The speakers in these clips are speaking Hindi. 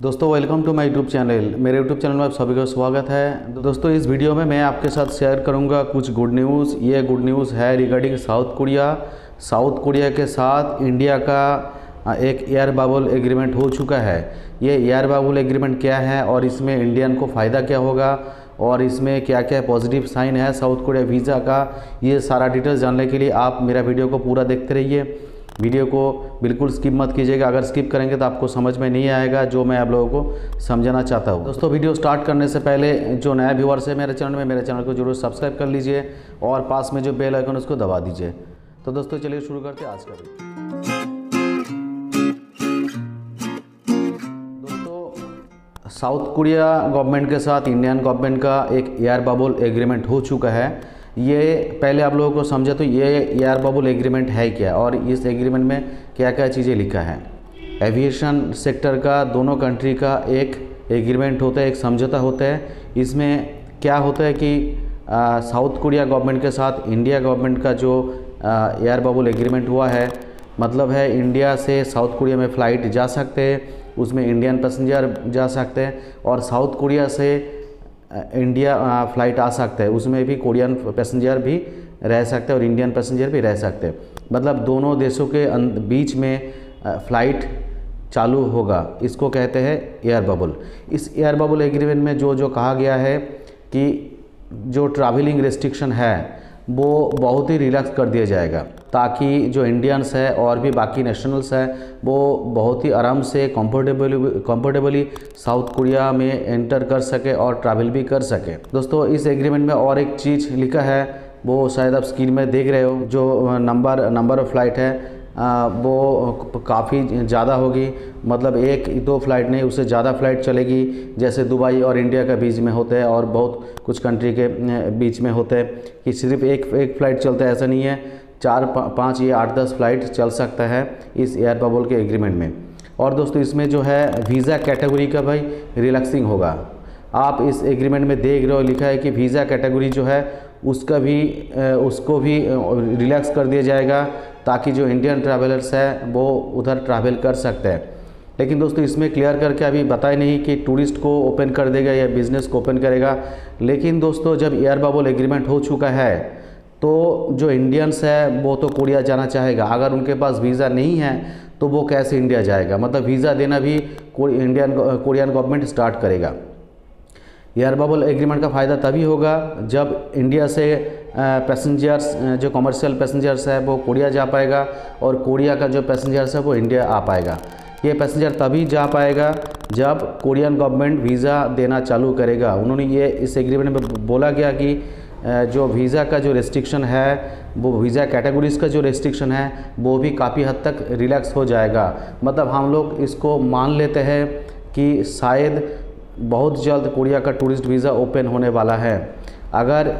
दोस्तों welcome to my YouTube channel मेरे यूट्यूब चैनल में आप सभी का स्वागत है। दोस्तों, इस वीडियो में मैं आपके साथ शेयर करूँगा कुछ गुड न्यूज़ ये गुड न्यूज़ है regarding South Korea South Korea के साथ इंडिया का एक एयर बाबुल एग्रीमेंट हो चुका है। ये एयर बाबुल एग्रीमेंट क्या है और इसमें इंडियन को फ़ायदा क्या होगा और इसमें क्या क्या पॉजिटिव साइन है साउथ कोरिया वीज़ा का, ये सारा डिटेल्स जानने के लिए आप मेरा वीडियो को पूरा देखते रहिए। वीडियो को बिल्कुल स्किप मत कीजिएगा। अगर स्किप करेंगे तो आपको समझ में नहीं आएगा जो मैं आप लोगों को समझाना चाहता हूँ। दोस्तों, वीडियो स्टार्ट करने से पहले जो नया व्यूवर्स है मेरे चैनल में, मेरे चैनल को ज़रूर सब्सक्राइब कर लीजिए और पास में जो बेल आइकन उसको दबा दीजिए। तो दोस्तों, चलिए शुरू करते हैं आज का दोस्तों, साउथ कोरिया गवर्नमेंट के साथ, इंडियन गवर्नमेंट का एक एयर बबल एग्रीमेंट हो चुका है। ये पहले आप लोगों को समझे तो ये एयर बबल एग्रीमेंट है क्या? और इस एग्रीमेंट में क्या क्या चीज़ें लिखा है? एविएशन सेक्टर का, दोनों कंट्री का एक एग्रीमेंट होता है, एक समझौता होता है। इसमें क्या होता है कि साउथ कोरिया गवर्नमेंट के साथ इंडिया गवर्नमेंट का जो एयर बबल एग्रीमेंट हुआ है मतलब है इंडिया से साउथ कोरिया में फ़्लाइट जा सकते हैं, उसमें इंडियन पैसेंजर जा सकते हैं, और साउथ कोरिया से इंडिया फ़्लाइट आ सकता है। उसमें भी कोरियन पैसेंजर भी रह सकते हैं और इंडियन पैसेंजर भी रह सकते हैं। मतलब दोनों देशों के बीच में फ़्लाइट चालू होगा। इसको कहते हैं एयर बबल इस एयर बबल एग्रीमेंट में जो जो कहा गया है कि जो ट्रैवलिंग रेस्ट्रिक्शन है, वो बहुत ही रिलैक्स कर दिया जाएगा। ताकि जो इंडियंस है और भी बाकी नेशनल्स है वो बहुत ही आराम से कंफर्टेबली कंफर्टेबली साउथ कोरिया में एंटर कर सके और ट्रैवल भी कर सके। दोस्तों इस एग्रीमेंट में और एक चीज़ लिखा है वो शायद आप स्क्रीन में देख रहे हो जो नंबर नंबर ऑफ़ फ़्लाइट है आ, वो काफ़ी ज़्यादा होगी। मतलब एक दो फ़्लाइट नहीं उससे ज़्यादा फ़्लाइट चलेगी जैसे दुबई और इंडिया के बीच में होते हैं और बहुत कुछ कंट्री के बीच में होते हैं कि सिर्फ़ एक एक फ़्लाइट चलता है ऐसा नहीं है। चार पाँच या आठ, दस फ़्लाइट चल सकता है इस एयर बबल के एग्रीमेंट में। और दोस्तों, इसमें जो है वीज़ा कैटेगरी का भाई रिलैक्सिंग होगा। आप इस एग्रीमेंट में देख रहे हो, लिखा है कि वीज़ा कैटेगरी जो है, उसका भी उसको भी रिलैक्स कर दिया जाएगा ताकि जो इंडियन ट्रैवलर्स है, वो उधर ट्रैवल कर सकते हैं। लेकिन दोस्तों, इसमें क्लियर करके अभी बताए नहीं कि टूरिस्ट को ओपन कर देगा या बिज़नेस को ओपन करेगा। लेकिन दोस्तों, जब एयर बबल एग्रीमेंट हो चुका है तो जो इंडियंस है, वो तो कोरिया जाना चाहेगा। अगर उनके पास वीज़ा नहीं है तो वो कैसे इंडिया जाएगा? मतलब वीज़ा देना भी इंडियन कोरियन गवर्नमेंट स्टार्ट करेगा। एयर बबल एग्रीमेंट का फ़ायदा तभी होगा जब इंडिया से पैसेंजर्स जो कमर्शियल पैसेंजर्स है, वो कोरिया जा पाएगा और कोरिया का जो पैसेंजर्स है, वो इंडिया आ पाएगा। ये पैसेंजर तभी जा पाएगा जब कोरियन गवर्नमेंट वीज़ा देना चालू करेगा। उन्होंने ये, इस एग्रीमेंट में बोला गया कि जो वीज़ा का जो रेस्ट्रिक्शन है, वो वीज़ा कैटेगरीज़ का जो रेस्ट्रिक्शन है, वो भी काफ़ी हद तक रिलैक्स हो जाएगा। मतलब हम लोग इसको मान लेते हैं कि शायद बहुत जल्द कोरिया का टूरिस्ट वीज़ा ओपन होने वाला है। अगर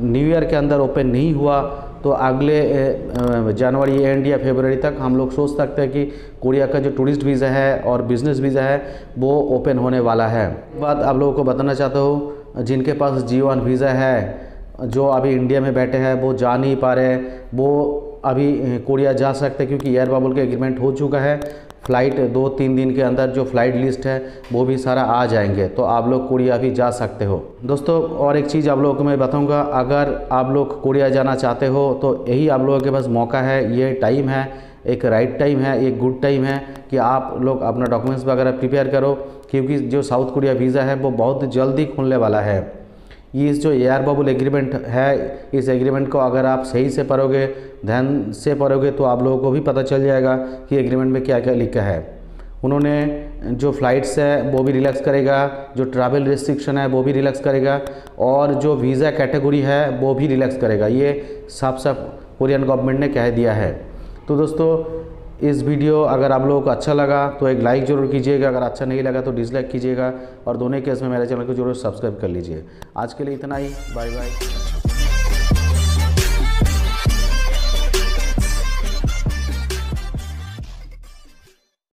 न्यू ईयर के अंदर ओपन नहीं हुआ तो अगले जनवरी एंड या फेबररी तक हम लोग सोच सकते हैं कि कोरिया का जो टूरिस्ट वीज़ा है और बिज़नेस वीज़ा है, वो ओपन होने वाला है। बात आप लोगों को बताना चाहता हूँ जिनके पास जी वन वीज़ा है, जो अभी इंडिया में बैठे हैं, वो जा नहीं पा रहे, वो अभी कोरिया जा सकते क्योंकि एयर बबल का एग्रीमेंट हो चुका है। फ़्लाइट दो तीन दिन के अंदर जो फ़्लाइट लिस्ट है, वो भी सारा आ जाएँगे। तो आप लोग कोरिया भी जा सकते हो। दोस्तों, और एक चीज़ आप लोगों को मैं बताऊँगा, अगर आप लोग कोरिया जाना चाहते हो तो यही आप लोगों के पास मौका है, ये टाइम है। एक राइट टाइम है, एक गुड टाइम है कि आप लोग अपना डॉक्यूमेंट्स वगैरह प्रिपेयर करो, क्योंकि जो साउथ कोरिया वीज़ा है, वो बहुत जल्दी खुलने वाला है। ये जो एयर बबल एग्रीमेंट है, इस एग्रीमेंट को अगर आप सही से पढ़ोगे, ध्यान से पढ़ोगे तो आप लोगों को भी पता चल जाएगा कि एग्रीमेंट में क्या क्या लिखा है। उन्होंने जो फ़्लाइट्स है, वो भी रिलैक्स करेगा, जो ट्रैवल रिस्ट्रिक्शन है, वो भी रिलैक्स करेगा, और जो वीज़ा कैटेगरी है, वो भी रिलैक्स करेगा। ये साफ़ साफ़ कोरियन गवर्नमेंट ने कह दिया है। तो दोस्तों, इस वीडियो अगर आप लोगों को अच्छा लगा तो एक लाइक ज़रूर कीजिएगा। अगर अच्छा नहीं लगा तो डिसलाइक कीजिएगा और दोनों केस में मेरे चैनल को ज़रूर सब्सक्राइब कर लीजिए। आज के लिए इतना ही। Bye bye